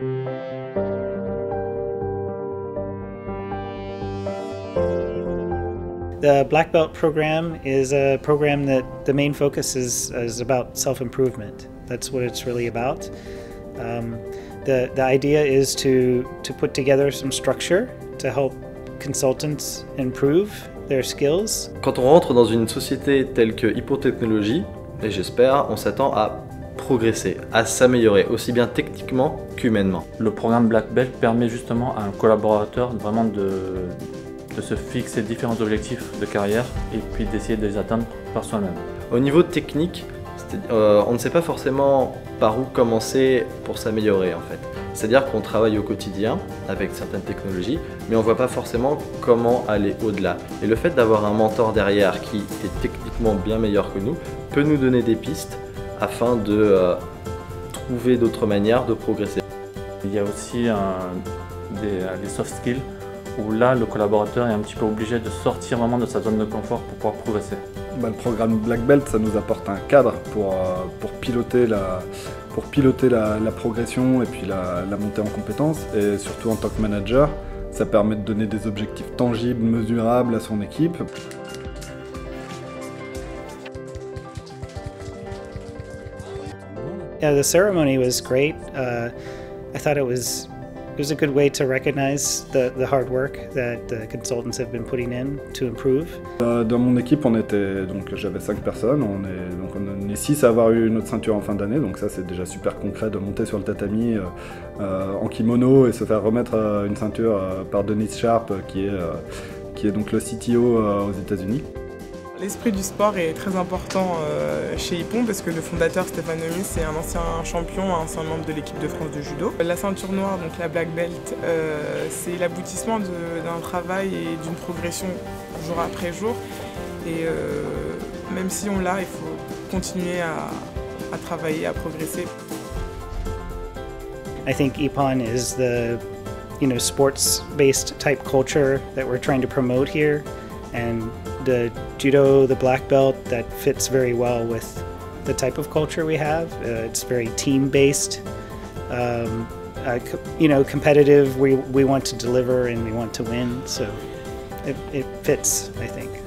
The Black Belt program is a program that the main focus is, is about self improvement. That's what it's really about. Um, the, the idea is to, to put together some structure to help consultants improve their skills. Quand on rentre dans une société telle que Hypotechnologie, et j'espère, on s'attend à progresser, à s'améliorer, aussi bien techniquement qu'humainement. Le programme Black Belt permet justement à un collaborateur vraiment de, de se fixer différents objectifs de carrière et puis d'essayer de les atteindre par soi-même. Au niveau technique, euh, on ne sait pas forcément par où commencer pour s'améliorer en fait. C'est-à-dire qu'on travaille au quotidien avec certaines technologies, mais on ne voit pas forcément comment aller au-delà. Et le fait d'avoir un mentor derrière qui est techniquement bien meilleur que nous peut nous donner des pistes afin de euh, trouver d'autres manières de progresser. Il y a aussi des soft skills où là, le collaborateur est un petit peu obligé de sortir vraiment de sa zone de confort pour pouvoir progresser. Bah, le programme Black Belt, ça nous apporte un cadre pour, euh, pour piloter, la, pour piloter la, progression et puis la, la, montée en compétences. Et surtout en tant que manager, ça permet de donner des objectifs tangibles, mesurables à son équipe. Yeah, the ceremony was great. Uh, I thought it was It was a good way to recognize the, the hard work that the consultants have been putting in to improve. Euh, dans mon équipe, on était donc j'avais cinq personnes. On est donc on est six à avoir eu notre ceinture en fin d'année. Donc ça c'est déjà super concret de monter sur le tatami euh, euh, en kimono et se faire remettre une ceinture par Denise Sharp qui est qui est donc le CTO aux États-Unis. L'esprit du sport est très important euh, chez Hippon parce que le fondateur Stéphane Nomis c'est un ancien champion, un ancien membre de l'équipe de France de judo. La ceinture noire, donc la black belt, euh, c'est l'aboutissement d'un travail et d'une progression jour après jour. Et euh, même si on l'a, il faut continuer à, travailler, à progresser. I think Ippon is the you know sports-based type culture that we're trying to promote here. and the judo, the black belt, that fits very well with the type of culture we have. Uh, it's very team-based, um, uh, you know, competitive. We we want to deliver and we want to win, so it, it fits, I think.